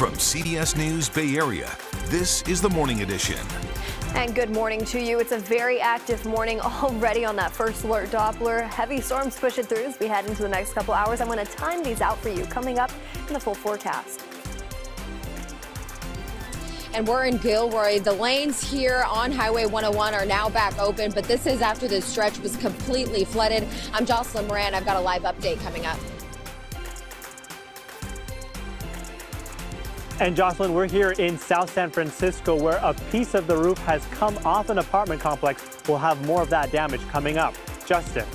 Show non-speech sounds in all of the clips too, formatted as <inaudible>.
From CBS News Bay Area, this is the Morning Edition. And good morning to you. It's a very active morning <laughs> already on that first alert Doppler. Heavy storms pushing through as we head into the next couple hours. I'm going to time these out for you coming up in the full forecast. And we're in Gilroy. The lanes here on Highway 101 are now back open, but this is after the stretch was completely flooded. I'm Jocelyn Moran. I've got a live update coming up. And Jocelyn, we're here in South San Francisco where a piece of the roof has come off an apartment complex. We'll have more of that damage coming up. Justin.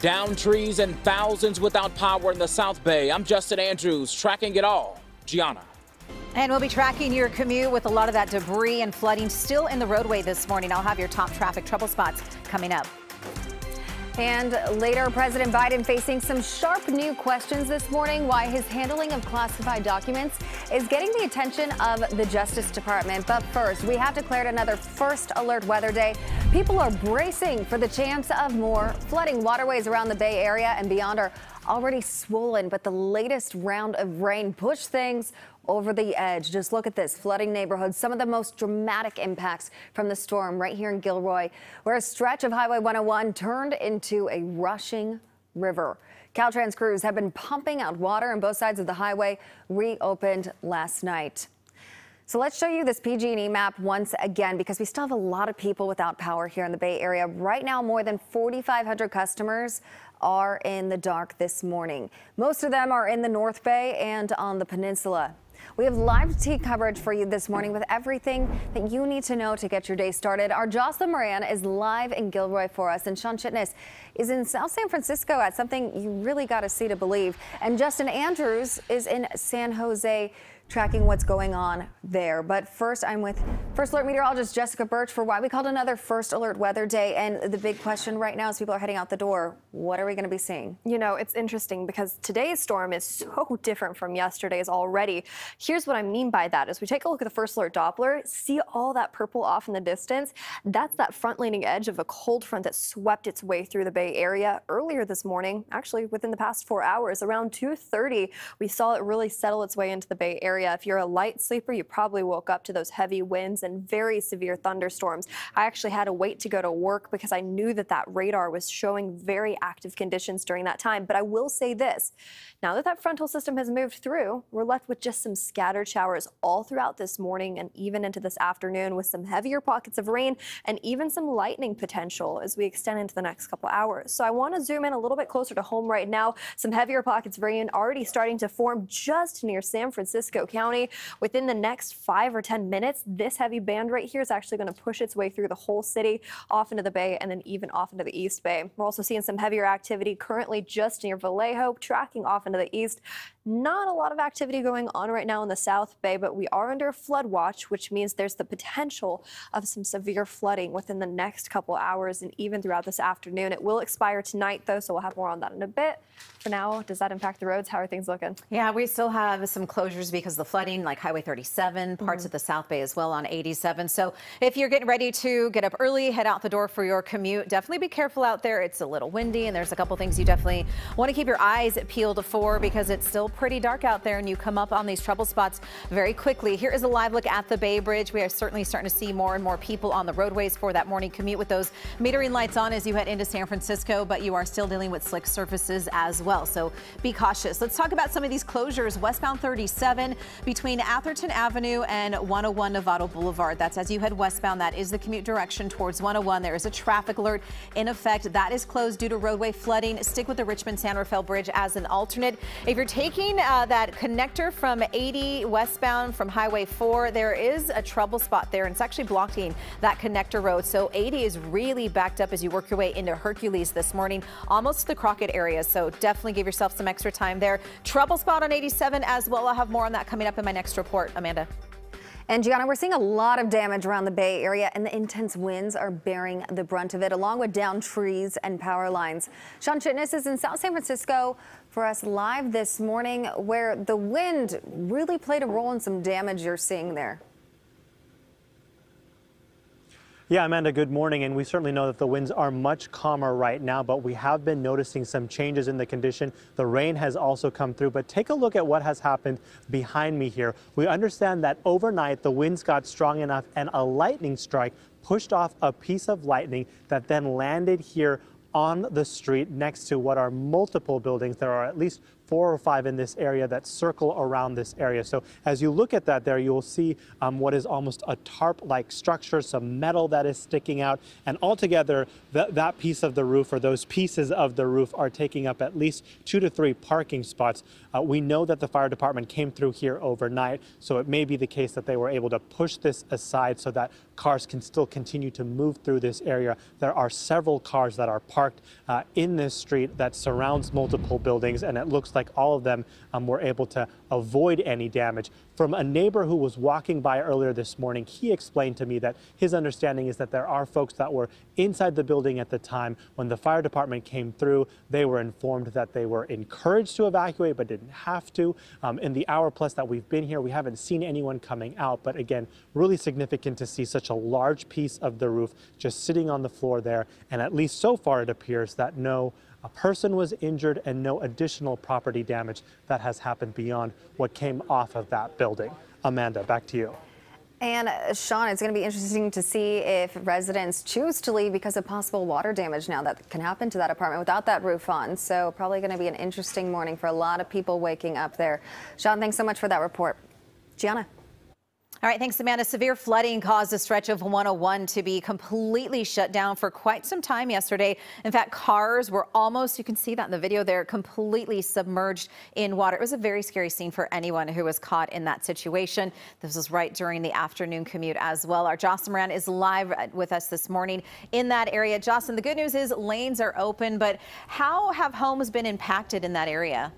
Down trees and thousands without power in the South Bay. I'm Justin Andrews, tracking it all. Gianna. And we'll be tracking your commute with a lot of that debris and flooding still in the roadway this morning. I'll have your top traffic trouble spots coming up. And later, President Biden facing some sharp new questions this morning why his handling of classified documents is getting the attention of the Justice Department. But first, we have declared another first alert weather day. People are bracing for the chance of more flooding. Waterways around the Bay Area and beyond are already swollen, but the latest round of rain pushed things over the edge. Just look at this flooding neighborhoods. Some of the most dramatic impacts from the storm right here in Gilroy, where a stretch of Highway 101 turned into a rushing river. Caltrans crews have been pumping out water, and both sides of the highway reopened last night. So let's show you this PG&E map once again because we still have a lot of people without power here in the Bay Area. Right now, more than 4,500 customers are in the dark this morning. Most of them are in the North Bay and on the peninsula. We have live tea coverage for you this morning with everything that you need to know to get your day started. Our Jocelyn Moran is live in Gilroy for us, and Sean Chitnis is in South San Francisco at something you really got to see to believe. And Justin Andrews is in San Jose tracking what's going on there. But first, I'm with First Alert meteorologist Jessica Burch for why we called another First Alert weather day. And the big question right now as people are heading out the door, what are we going to be seeing? You know, it's interesting because today's storm is so <laughs> different from yesterday's already. Here's what I mean by that. As we take a look at the First Alert Doppler, see all that purple off in the distance? That's that front leaning edge of a cold front that swept its way through the Bay Area earlier this morning, actually within the past four hours. Around 2.30, we saw it really settle its way into the Bay Area area. If you're a light sleeper, you probably woke up to those heavy winds and very severe thunderstorms. I actually had to wait to go to work because I knew that that radar was showing very active conditions during that time. But I will say this, now that that frontal system has moved through, we're left with just some scattered showers all throughout this morning and even into this afternoon with some heavier pockets of rain and even some lightning potential as we extend into the next couple hours. So I want to zoom in a little bit closer to home right now. Some heavier pockets of rain already starting to form just near San Francisco County. Within the next five or 10 minutes, this heavy band right here is actually going to push its way through the whole city, off into the bay, and then even off into the East Bay. We're also seeing some heavier activity currently just near Vallejo, tracking off into the east. Not a lot of activity going on right now in the South Bay, but we are under a flood watch, which means there's the potential of some severe flooding within the next couple hours and even throughout this afternoon. It will expire tonight, though, so we'll have more on that in a bit. For now, does that impact the roads? How are things looking? Yeah, we still have some closures because of the flooding, like Highway 37, parts mm -hmm. of the South Bay as well on 87. So if you're getting ready to get up early, head out the door for your commute, definitely be careful out there. It's a little windy, and there's a couple things you definitely want to keep your eyes peeled for because it's still pretty dark out there and you come up on these trouble spots very quickly. Here is a live look at the Bay Bridge. We are certainly starting to see more and more people on the roadways for that morning commute with those metering lights on as you head into San Francisco, but you are still dealing with slick surfaces as well. So be cautious. Let's talk about some of these closures. Westbound 37 between Atherton Avenue and 101 Novato Boulevard. That's as you head westbound. That is the commute direction towards 101. There is a traffic alert in effect. That is closed due to roadway flooding. Stick with the Richmond San Rafael Bridge as an alternate. If you're taking uh, that connector from 80 westbound from Highway 4, there is a trouble spot there, and it's actually blocking that connector road. So 80 is really backed up as you work your way into Hercules this morning, almost to the Crockett area. So definitely give yourself some extra time there. Trouble spot on 87 as well. I'll have more on that coming up in my next report. Amanda. And Gianna, we're seeing a lot of damage around the Bay Area, and the intense winds are bearing the brunt of it, along with downed trees and power lines. Sean Chitnis is in South San Francisco for us live this morning, where the wind really played a role in some damage you're seeing there. Yeah, Amanda, good morning. And we certainly know that the winds are much calmer right now, but we have been noticing some changes in the condition. The rain has also come through, but take a look at what has happened behind me here. We understand that overnight the winds got strong enough and a lightning strike pushed off a piece of lightning that then landed here on the street next to what are multiple buildings. There are at least four or five in this area that circle around this area. So as you look at that there, you will see um, what is almost a tarp-like structure, some metal that is sticking out, and altogether that, that piece of the roof or those pieces of the roof are taking up at least two to three parking spots. Uh, we know that the fire department came through here overnight, so it may be the case that they were able to push this aside so that cars can still continue to move through this area. There are several cars that are parked uh, in this street that surrounds multiple buildings, and it looks like like all of them um, were able to avoid any damage. From a neighbor who was walking by earlier this morning, he explained to me that his understanding is that there are folks that were inside the building at the time when the fire department came through. They were informed that they were encouraged to evacuate but didn't have to. Um, in the hour plus that we've been here, we haven't seen anyone coming out. But again, really significant to see such a large piece of the roof just sitting on the floor there. And at least so far, it appears that no a person was injured and no additional property damage that has happened beyond what came off of that building. Amanda, back to you. And uh, Sean, it's going to be interesting to see if residents choose to leave because of possible water damage now that can happen to that apartment without that roof on. So probably going to be an interesting morning for a lot of people waking up there. Sean, thanks so much for that report. Gianna. All right, thanks, Amanda. Severe flooding caused a stretch of 101 to be completely shut down for quite some time yesterday. In fact, cars were almost, you can see that in the video there, completely submerged in water. It was a very scary scene for anyone who was caught in that situation. This was right during the afternoon commute as well. Our Jocelyn Moran is live with us this morning in that area. Jocelyn, the good news is lanes are open, but how have homes been impacted in that area?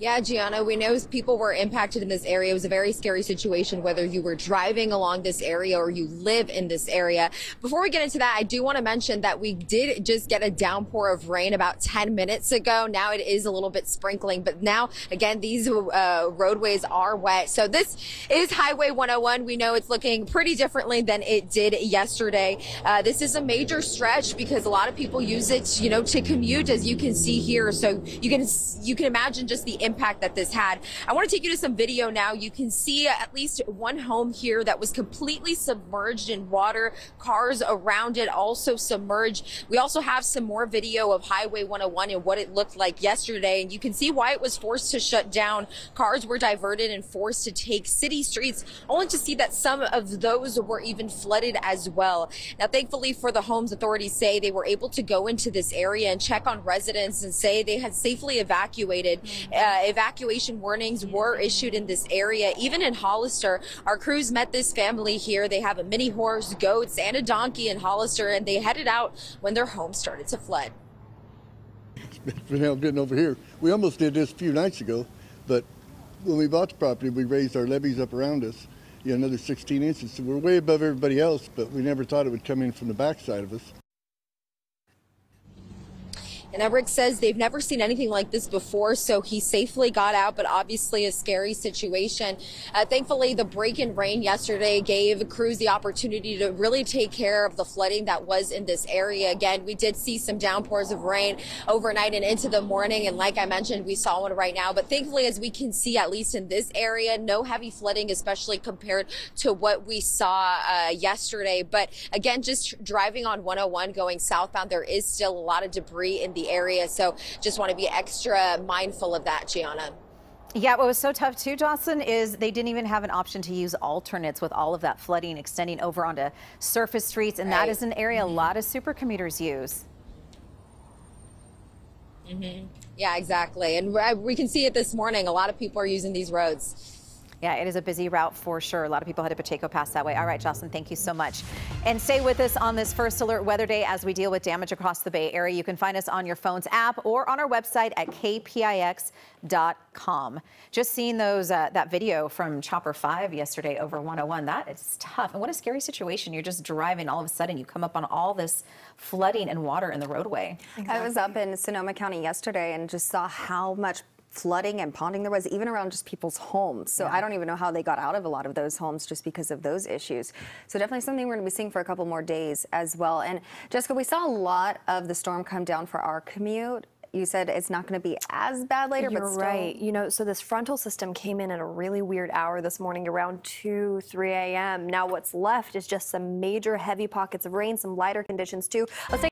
Yeah, Gianna, we know people were impacted in this area. It was a very scary situation, whether you were driving along this area or you live in this area. Before we get into that, I do want to mention that we did just get a downpour of rain about 10 minutes ago. Now it is a little bit sprinkling, but now again, these uh, roadways are wet. So this is Highway 101. We know it's looking pretty differently than it did yesterday. Uh, this is a major stretch because a lot of people use it, you know, to commute, as you can see here. So you can you can imagine just the impact that this had. I want to take you to some video now. You can see at least one home here that was completely submerged in water, cars around it also submerged. We also have some more video of Highway 101 and what it looked like yesterday. And you can see why it was forced to shut down. Cars were diverted and forced to take city streets, only to see that some of those were even flooded as well. Now, thankfully for the homes, authorities say they were able to go into this area and check on residents and say they had safely evacuated. Uh, uh, evacuation warnings were issued in this area, even in Hollister. Our crews met this family here. They have a mini horse, goats, and a donkey in Hollister, and they headed out when their home started to flood. <laughs> Been hell getting over here. We almost did this a few nights ago, but when we bought the property, we raised our levees up around us, another 16 inches. So we're way above everybody else, but we never thought it would come in from the backside of us. And Everett says they've never seen anything like this before, so he safely got out, but obviously a scary situation. Uh, thankfully, the break in rain yesterday gave crews the opportunity to really take care of the flooding that was in this area. Again, we did see some downpours of rain overnight and into the morning, and like I mentioned, we saw one right now. But thankfully, as we can see, at least in this area, no heavy flooding, especially compared to what we saw uh, yesterday. But again, just driving on 101 going southbound, there is still a lot of debris in the the area. So just want to be extra mindful of that, Gianna. Yeah, what was so tough too, Jocelyn, is they didn't even have an option to use alternates with all of that flooding extending over onto surface streets. And right. that is an area mm -hmm. a lot of super commuters use. Mm -hmm. Yeah, exactly. And we can see it this morning. A lot of people are using these roads. Yeah, it is a busy route for sure. A lot of people head to Pacheco Pass that way. All right, Jocelyn, thank you so much. And stay with us on this first alert weather day as we deal with damage across the Bay Area. You can find us on your phone's app or on our website at kpix.com. Just seeing those uh, that video from Chopper 5 yesterday over 101, that is tough. And what a scary situation. You're just driving, all of a sudden you come up on all this flooding and water in the roadway. Exactly. I was up in Sonoma County yesterday and just saw how much flooding and ponding there was, even around just people's homes. So I don't even know how they got out of a lot of those homes just because of those issues. So definitely something we're going to be seeing for a couple more days as well. And Jessica, we saw a lot of the storm come down for our commute. You said it's not going to be as bad later, You're but still. right. You know, so this frontal system came in at a really weird hour this morning, around 2, 3 a.m. Now, what's left is just some major heavy pockets of rain, some lighter conditions too. Let's take